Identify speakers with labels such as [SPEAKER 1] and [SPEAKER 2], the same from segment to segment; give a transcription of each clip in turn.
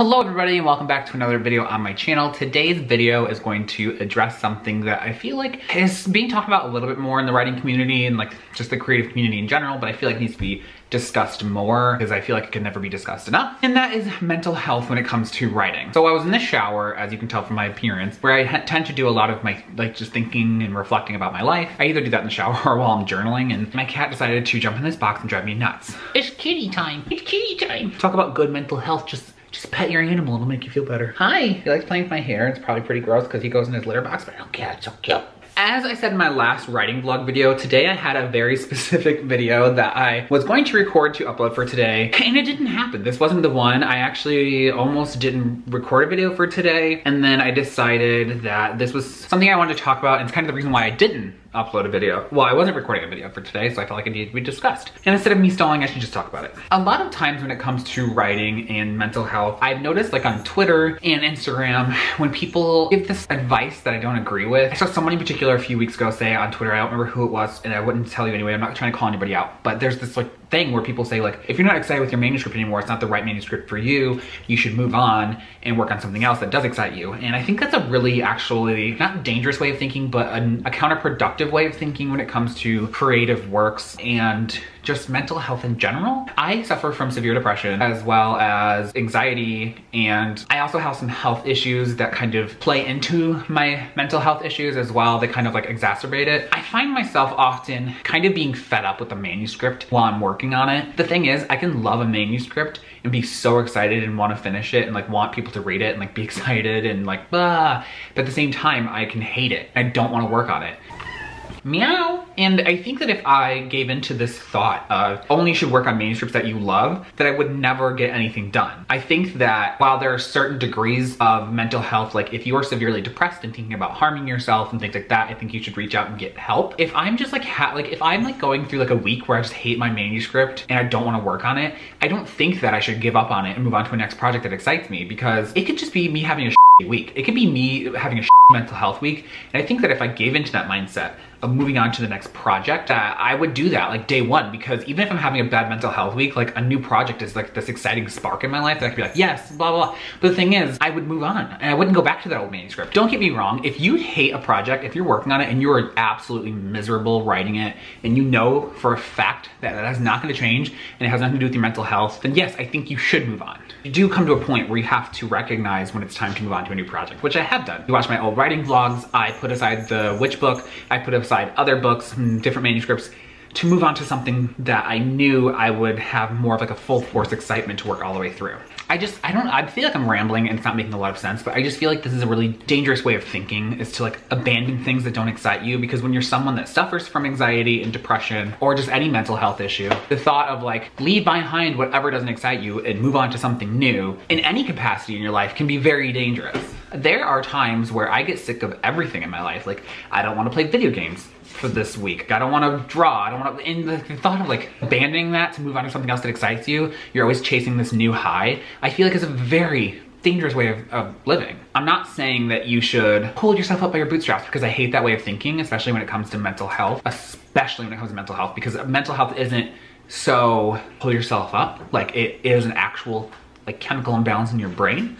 [SPEAKER 1] Hello everybody and welcome back to another video on my channel. Today's video is going to address something that I feel like is being talked about a little bit more in the writing community and like just the creative community in general, but I feel like needs to be discussed more because I feel like it can never be discussed enough. And that is mental health when it comes to writing. So I was in the shower, as you can tell from my appearance, where I tend to do a lot of my, like just thinking and reflecting about my life. I either do that in the shower or while I'm journaling and my cat decided to jump in this box and drive me nuts.
[SPEAKER 2] It's kitty time. It's kitty time.
[SPEAKER 1] Talk about good mental health, just just pet your animal, it'll make you feel better. Hi, he likes playing with my hair. It's probably pretty gross because he goes in his litter box, but I don't care, it's so cute. As I said in my last writing vlog video, today I had a very specific video that I was going to record to upload for today, and it didn't happen. This wasn't the one. I actually almost didn't record a video for today, and then I decided that this was something I wanted to talk about, and it's kind of the reason why I didn't upload a video. Well, I wasn't recording a video for today, so I felt like it needed to be discussed. And instead of me stalling, I should just talk about it. A lot of times when it comes to writing and mental health, I've noticed like on Twitter and Instagram, when people give this advice that I don't agree with. I saw someone in particular a few weeks ago say on Twitter, I don't remember who it was, and I wouldn't tell you anyway, I'm not trying to call anybody out, but there's this like thing where people say like, if you're not excited with your manuscript anymore, it's not the right manuscript for you, you should move on and work on something else that does excite you. And I think that's a really actually, not dangerous way of thinking, but a, a counterproductive way of thinking when it comes to creative works and just mental health in general. I suffer from severe depression as well as anxiety and I also have some health issues that kind of play into my mental health issues as well. They kind of like exacerbate it. I find myself often kind of being fed up with the manuscript while I'm working on it. The thing is, I can love a manuscript and be so excited and want to finish it and like want people to read it and like be excited and like blah. But at the same time, I can hate it. I don't want to work on it meow. And I think that if I gave into this thought of only should work on manuscripts that you love, that I would never get anything done. I think that while there are certain degrees of mental health, like if you are severely depressed and thinking about harming yourself and things like that, I think you should reach out and get help. If I'm just like, like if I'm like going through like a week where I just hate my manuscript and I don't want to work on it, I don't think that I should give up on it and move on to a next project that excites me because it could just be me having a week. It could be me having a mental health week. And I think that if I gave into that mindset, moving on to the next project, uh, I would do that like day one because even if I'm having a bad mental health week, like a new project is like this exciting spark in my life that I could be like, yes, blah, blah, blah. But the thing is, I would move on and I wouldn't go back to that old manuscript. Don't get me wrong. If you hate a project, if you're working on it and you're absolutely miserable writing it and you know for a fact that that is not gonna change and it has nothing to do with your mental health, then yes, I think you should move on. You do come to a point where you have to recognize when it's time to move on to a new project, which I have done. You watch my old writing vlogs, I put aside the witch book, I put aside other books, mm, different manuscripts, to move on to something that I knew I would have more of like a full force excitement to work all the way through. I just, I don't, I feel like I'm rambling and it's not making a lot of sense, but I just feel like this is a really dangerous way of thinking is to like abandon things that don't excite you because when you're someone that suffers from anxiety and depression or just any mental health issue, the thought of like leave behind whatever doesn't excite you and move on to something new in any capacity in your life can be very dangerous. There are times where I get sick of everything in my life. Like I don't want to play video games for this week. I don't want to draw. I don't want to, and the, thought of like abandoning that to move on to something else that excites you, you're always chasing this new high, I feel like it's a very dangerous way of, of, living. I'm not saying that you should pull yourself up by your bootstraps because I hate that way of thinking, especially when it comes to mental health, especially when it comes to mental health, because mental health isn't so pull yourself up, like it is an actual chemical imbalance in your brain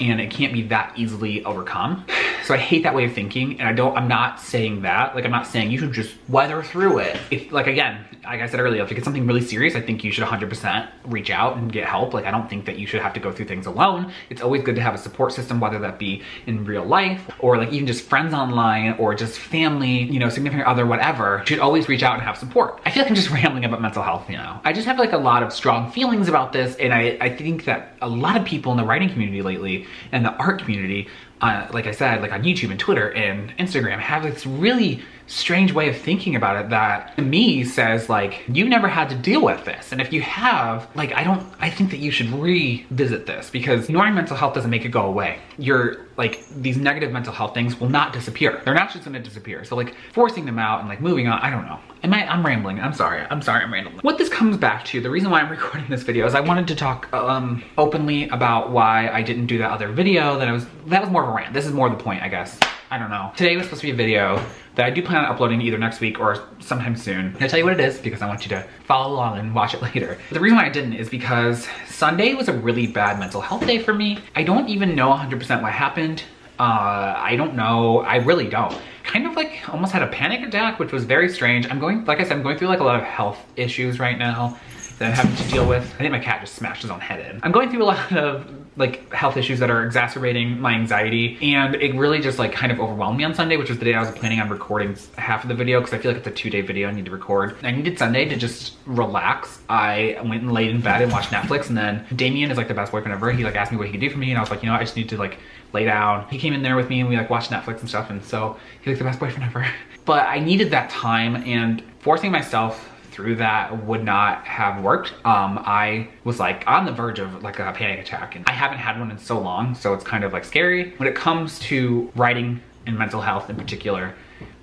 [SPEAKER 1] and it can't be that easily overcome. So I hate that way of thinking and I don't, I'm not saying that. Like I'm not saying you should just weather through it. If like again, like I said earlier, if it's something really serious, I think you should 100% reach out and get help. Like I don't think that you should have to go through things alone. It's always good to have a support system, whether that be in real life or like even just friends online or just family, you know, significant other, whatever. You should always reach out and have support. I feel like I'm just rambling about mental health, you know. I just have like a lot of strong feelings about this and I, I think that a lot of people in the writing community lately and the art community, uh, like I said, like on YouTube and Twitter and Instagram have this really strange way of thinking about it that to me says like you never had to deal with this. And if you have like i don't i think that you should revisit this because ignoring mental health doesn't make it go away. You're like these negative mental health things will not disappear. They're not just gonna disappear. So like forcing them out and like moving on i don't know. Am I, I'm rambling, I'm sorry, I'm sorry. I'm rambling. What this comes back to, the reason why I'm recording this video is I wanted to talk um, openly about why I didn't do that other video that I was, that was more rant. This is more the point, I guess. I don't know. Today was supposed to be a video that I do plan on uploading either next week or sometime soon. I'll tell you what it is because I want you to follow along and watch it later. But the reason why I didn't is because Sunday was a really bad mental health day for me. I don't even know 100% what happened. Uh, I don't know, I really don't. Kind of like almost had a panic attack, which was very strange. I'm going, like I said, I'm going through like a lot of health issues right now that I'm having to deal with. I think my cat just smashed his own head in. I'm going through a lot of like health issues that are exacerbating my anxiety and it really just like kind of overwhelmed me on Sunday, which was the day I was planning on recording half of the video because I feel like it's a two day video I need to record. I needed Sunday to just relax. I went and laid in bed and watched Netflix and then Damien is like the best boyfriend ever. He like asked me what he could do for me and I was like, you know, I just need to like lay down. He came in there with me and we like watched Netflix and stuff and so he's like the best boyfriend ever. But I needed that time and forcing myself through that would not have worked. Um, I was like on the verge of like a panic attack and I haven't had one in so long, so it's kind of like scary. When it comes to writing and mental health in particular,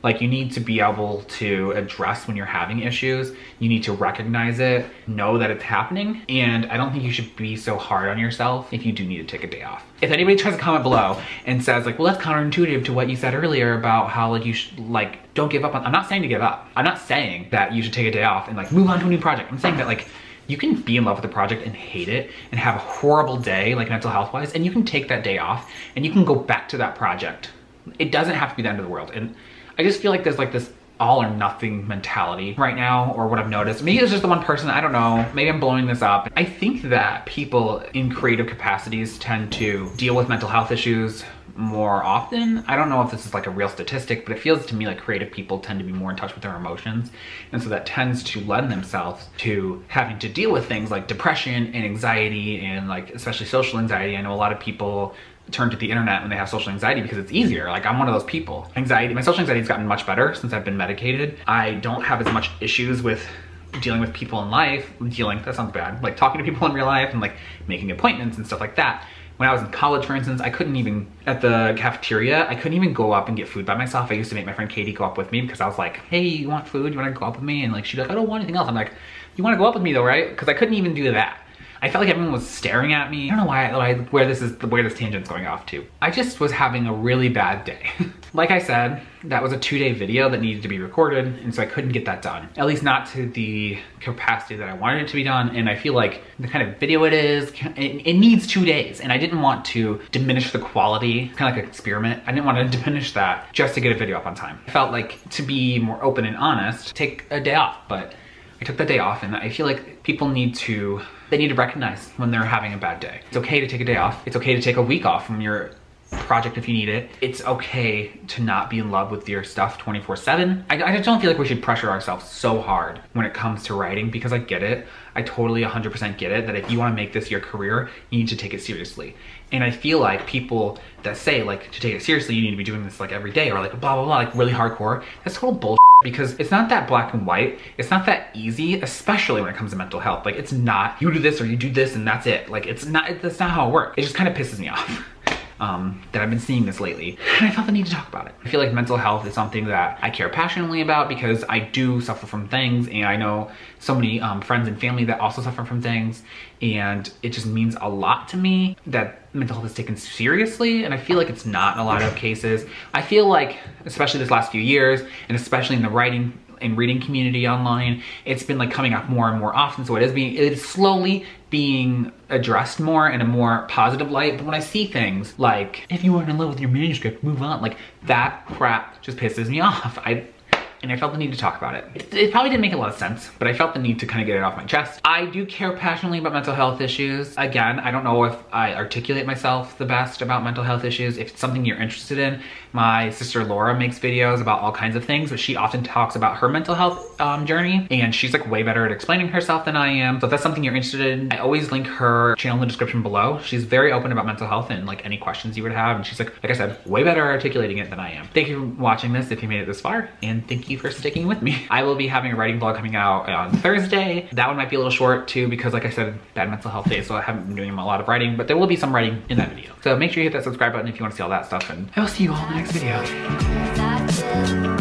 [SPEAKER 1] like you need to be able to address when you're having issues. You need to recognize it, know that it's happening. And I don't think you should be so hard on yourself if you do need to take a day off. If anybody tries to comment below and says like, well, that's counterintuitive to what you said earlier about how like you should like, don't give up on, I'm not saying to give up. I'm not saying that you should take a day off and like move on to a new project. I'm saying that like, you can be in love with the project and hate it and have a horrible day like mental health wise and you can take that day off and you can go back to that project it doesn't have to be the end of the world and I just feel like there's like this all or nothing mentality right now or what I've noticed. Maybe it's just the one person, I don't know. Maybe I'm blowing this up. I think that people in creative capacities tend to deal with mental health issues more often. I don't know if this is like a real statistic, but it feels to me like creative people tend to be more in touch with their emotions. And so that tends to lend themselves to having to deal with things like depression and anxiety and like especially social anxiety. I know a lot of people turn to the internet when they have social anxiety because it's easier. Like I'm one of those people. Anxiety, my social anxiety has gotten much better since I've been medicated. I don't have as much issues with dealing with people in life, dealing, that sounds bad, like talking to people in real life and like making appointments and stuff like that. When I was in college, for instance, I couldn't even, at the cafeteria, I couldn't even go up and get food by myself. I used to make my friend Katie go up with me because I was like, hey, you want food? You wanna go up with me? And like, she'd be like, I don't want anything else. I'm like, you wanna go up with me though, right? Because I couldn't even do that. I felt like everyone was staring at me. I don't know why, why where this is, the where this tangent's going off to. I just was having a really bad day. like I said, that was a two day video that needed to be recorded, and so I couldn't get that done. At least not to the capacity that I wanted it to be done, and I feel like the kind of video it is, it, it needs two days, and I didn't want to diminish the quality, kind of like an experiment. I didn't want to diminish that just to get a video up on time. I felt like to be more open and honest, take a day off, but I took that day off and I feel like people need to they need to recognize when they're having a bad day. It's okay to take a day off. It's okay to take a week off from your project if you need it. It's okay to not be in love with your stuff 24 7. I, I, just don't feel like we should pressure ourselves so hard when it comes to writing because I get it. I totally 100% get it that if you want to make this your career, you need to take it seriously. And I feel like people that say like to take it seriously, you need to be doing this like every day or like blah, blah, blah, like really hardcore. That's total bullshit because it's not that black and white. It's not that easy, especially when it comes to mental health. Like it's not you do this or you do this and that's it. Like it's not, that's not how it works. It just kind of pisses me off. um, that I've been seeing this lately, and I felt the need to talk about it. I feel like mental health is something that I care passionately about because I do suffer from things, and I know so many um, friends and family that also suffer from things, and it just means a lot to me that mental health is taken seriously, and I feel like it's not in a lot of cases. I feel like, especially this last few years, and especially in the writing and reading community online, it's been like coming up more and more often. So it is being, it is slowly being addressed more in a more positive light. But when I see things like, if you weren't in love with your manuscript, move on, like that crap just pisses me off. I and I felt the need to talk about it. it. it. probably didn't make a lot of sense, but I felt the need to kind of get it off my chest. I do care passionately about mental health issues. Again, I don't know if I articulate myself the best about mental health issues. If it's something you're interested in, my sister Laura makes videos about all kinds of things, but she often talks about her mental health um, journey, and she's like way better at explaining herself than I am. So if that's something you're interested in, I always link her channel in the description below. She's very open about mental health and like any questions you would have, and she's like, like I said, way better articulating it than I am. Thank you for watching this if you made it this far, and thank you for sticking with me. I will be having a writing vlog coming out on Thursday. That one might be a little short too because like I said, bad mental health day, so I haven't been doing a lot of writing, but there will be some writing in that video. So make sure you hit that subscribe button if you want to see all that stuff, and I will see you all in the next video.